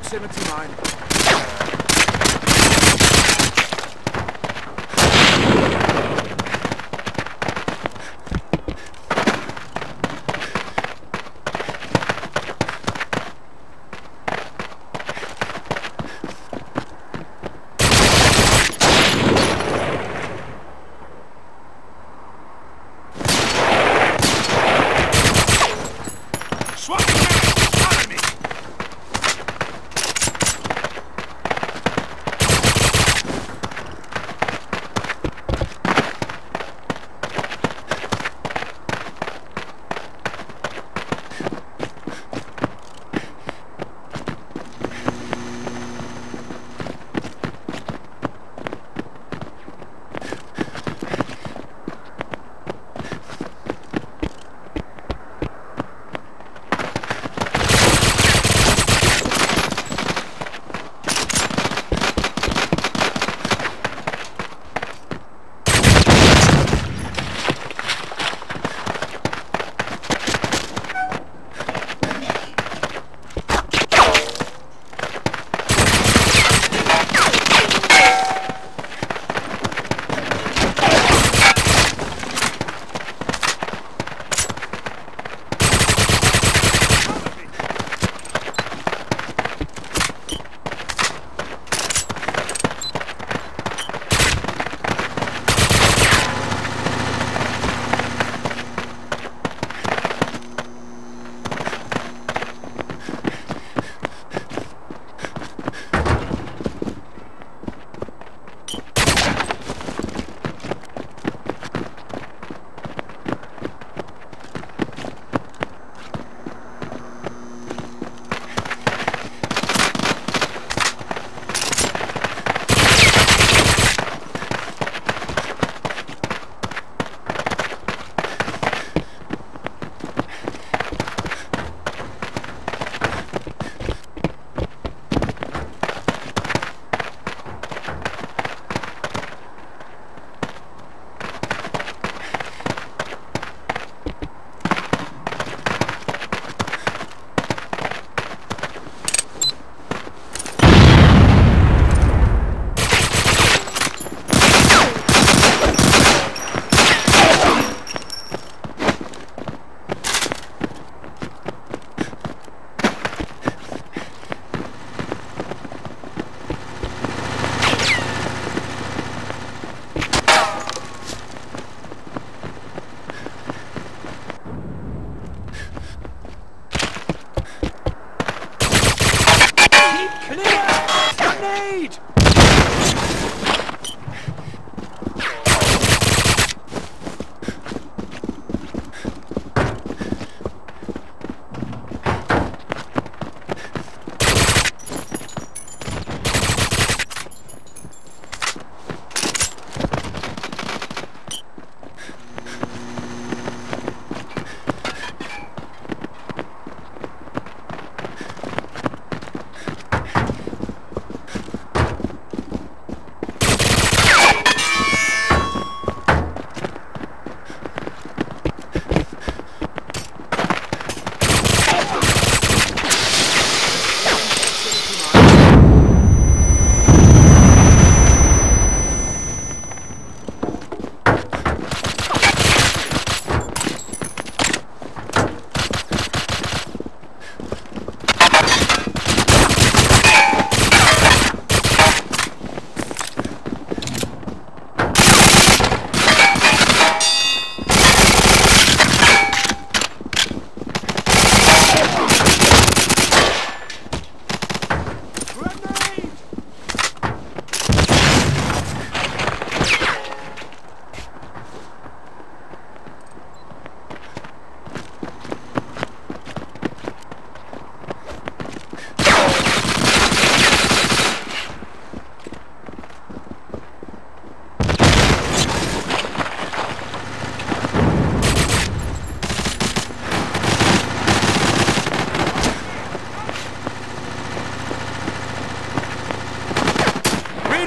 Proximity mine.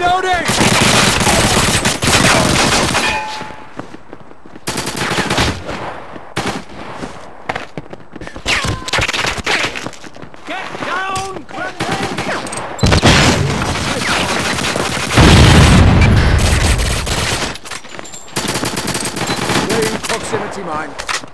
Reloading! Get down! Grenade! Proximity mine.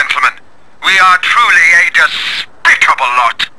Gentlemen. We are truly a despicable lot.